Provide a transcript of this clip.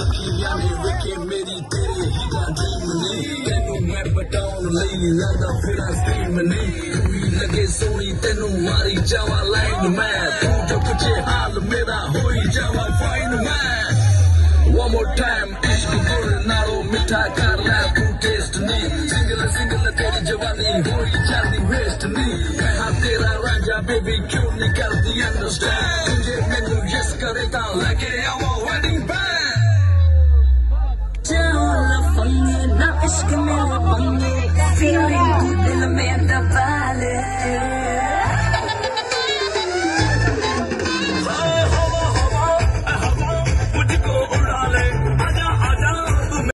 ਅੱਖੀਆਂ ਨੇ ਵੇਖੇ ਮੇਰੀ ਤੇਰੇ ਹੀ ਦਾ ਡ੍ਰੀਮ ਨਹੀਂ ਤੈਨੂੰ ਮੈਂ ਪਟਾਉਣ ਲਈ ਲੱਗਦਾ ਫਿਰਾਂ ਸਟ੍ਰੀਮ ਨਹੀਂ ਕੁੜੀ ਲੱਗੇ ਸੋਹਣੀ ਤੈਨੂੰ ਮਾਰੀ ਜਾਵਾ ਲਾਈਨ ਮੈਂ ਤੂੰ ਜੋ ਪੁੱਛੇ ਹਾਲ ਮੇਰਾ ਹੋਈ ਜਾਵਾ ਫਾਈਨ ਮੈਂ One more time, इश्क गुड़ नारो मिठा कर रहा तू टेस्ट नहीं सिंगल सिंगल तेरी जवानी होई जाती वेस्ट नहीं कहा तेरा राजा बेबी क्यों नहीं करती अंडरस्टैंड तुझे मैनू यस करेगा लगे आवा